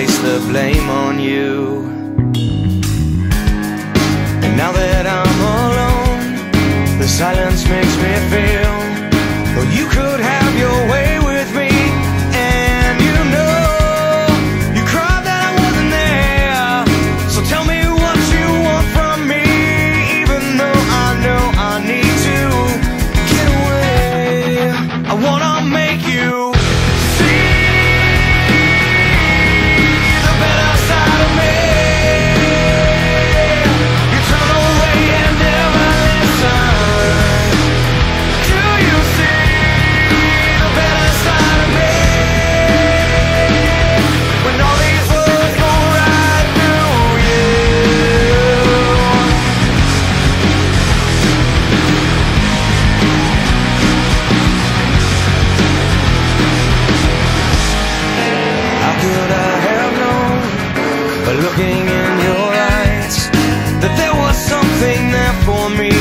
place the blame on you. Looking in your eyes that there was something there for me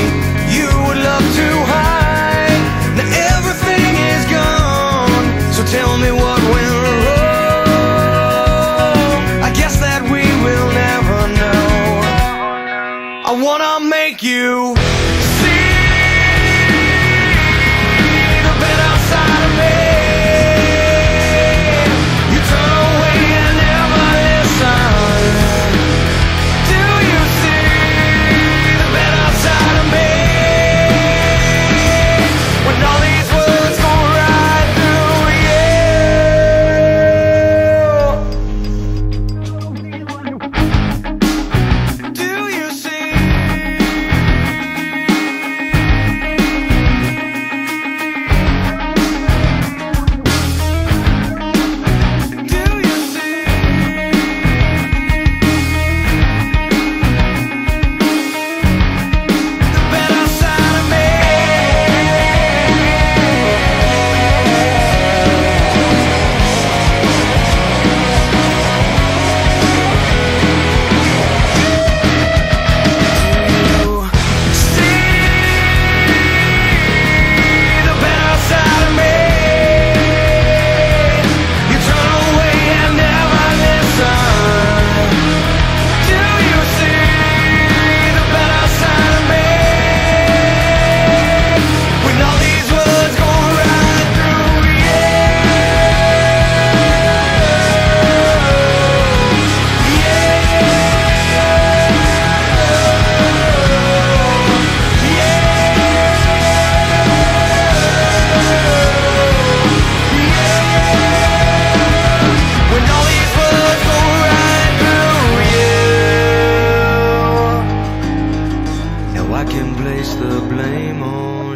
you would love to hide? Now everything is gone, so tell me what went wrong. I guess that we will never know. I wanna make you. can place the blame on.